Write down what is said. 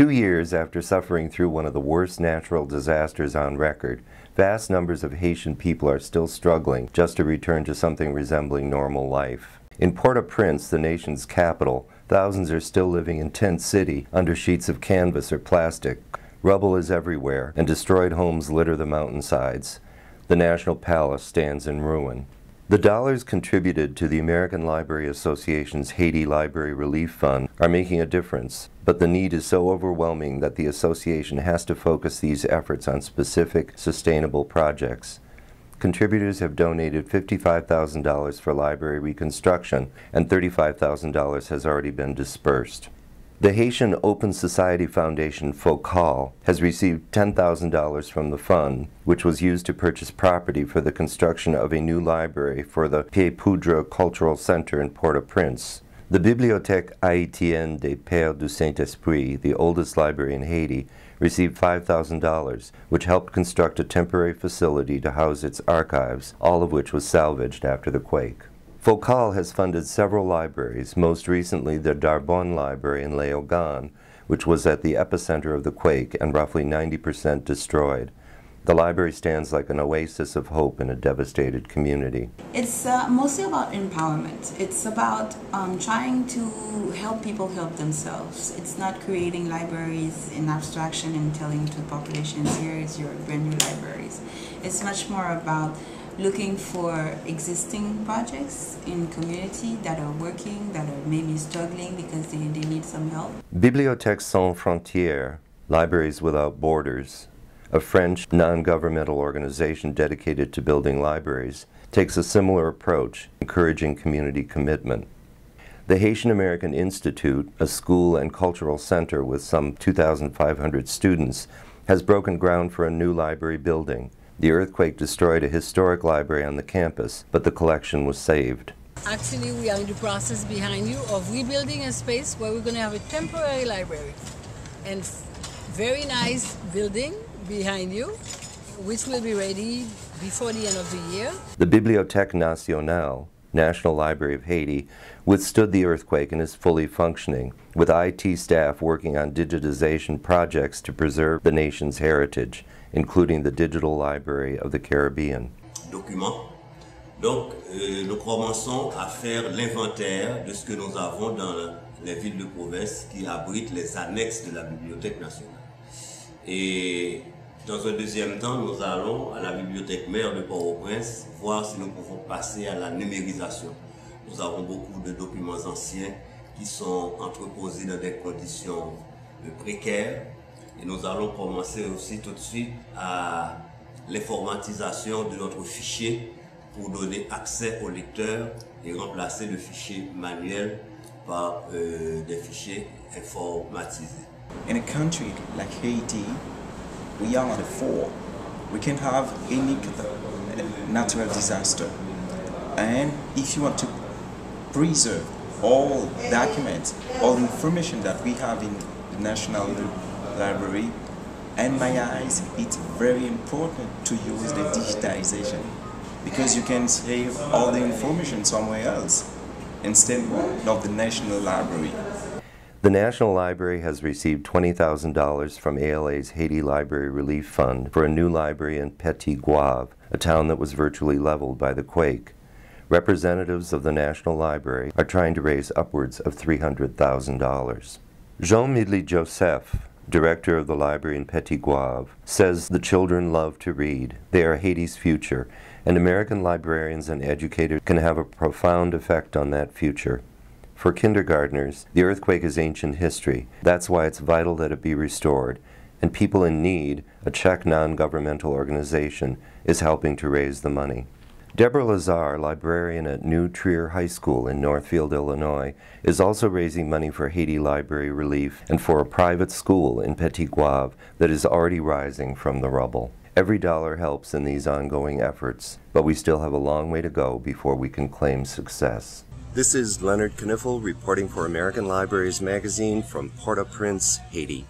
Two years after suffering through one of the worst natural disasters on record, vast numbers of Haitian people are still struggling just to return to something resembling normal life. In Port-au-Prince, the nation's capital, thousands are still living in tent city under sheets of canvas or plastic. Rubble is everywhere, and destroyed homes litter the mountainsides. The National Palace stands in ruin. The dollars contributed to the American Library Association's Haiti Library Relief Fund are making a difference, but the need is so overwhelming that the association has to focus these efforts on specific, sustainable projects. Contributors have donated $55,000 for library reconstruction, and $35,000 has already been dispersed. The Haitian Open Society Foundation FOCAL has received $10,000 from the fund, which was used to purchase property for the construction of a new library for the Pied Poudre Cultural Center in Port-au-Prince. The Bibliothèque Haïtienne des Pères du Saint-Esprit, the oldest library in Haiti, received $5,000, which helped construct a temporary facility to house its archives, all of which was salvaged after the quake. FOCAL has funded several libraries, most recently the Darbonne Library in Léogâne, which was at the epicenter of the quake and roughly 90% destroyed. The library stands like an oasis of hope in a devastated community. It's uh, mostly about empowerment. It's about um, trying to help people help themselves. It's not creating libraries in abstraction and telling to the population, here is your brand new libraries. It's much more about looking for existing projects in community that are working, that are maybe struggling because they, they need some help. Bibliothèques Sans Frontières, Libraries Without Borders, a French non-governmental organization dedicated to building libraries, takes a similar approach, encouraging community commitment. The Haitian American Institute, a school and cultural center with some 2,500 students, has broken ground for a new library building. The earthquake destroyed a historic library on the campus, but the collection was saved. Actually, we are in the process behind you of rebuilding a space where we're going to have a temporary library. And very nice building behind you, which will be ready before the end of the year. The Bibliothèque Nationale, National Library of Haiti, withstood the earthquake and is fully functioning, with IT staff working on digitization projects to preserve the nation's heritage including the Digital Library of the Caribbean. Documents. Donc, euh, nous commençons à faire l'inventaire de ce que nous avons dans les villes de province qui abritent les annexes de la Bibliothèque nationale. Et dans un deuxième temps, nous allons à la Bibliothèque mère de Port-au-Prince voir si nous pouvons passer à la numérisation. Nous avons beaucoup de documents anciens qui sont entreposés dans des conditions précaires et nous allons commencer aussi tout de suite à l'informatisation de notre fichier pour donner accès au lecteur et remplacer le fichier manuel par euh, des fichiers informatisés. In a country like Haiti, we are at the four. We can have any natural disaster. And if you want to preserve all documents, all information that we have in the national library. And my eyes, it's very important to use the digitization because you can save all the information somewhere else instead of the National Library. The National Library has received $20,000 from ALA's Haiti Library Relief Fund for a new library in Petit Goâve, a town that was virtually leveled by the quake. Representatives of the National Library are trying to raise upwards of $300,000. Jean Midley Joseph, director of the library in Petit Goâve, says the children love to read. They are Haiti's future, and American librarians and educators can have a profound effect on that future. For kindergartners, the earthquake is ancient history. That's why it's vital that it be restored. And People in Need, a Czech non-governmental organization, is helping to raise the money. Deborah Lazar, librarian at New Trier High School in Northfield, Illinois, is also raising money for Haiti Library Relief and for a private school in Petit Goâve that is already rising from the rubble. Every dollar helps in these ongoing efforts, but we still have a long way to go before we can claim success. This is Leonard Kniffel reporting for American Libraries Magazine from Port-au-Prince, Haiti.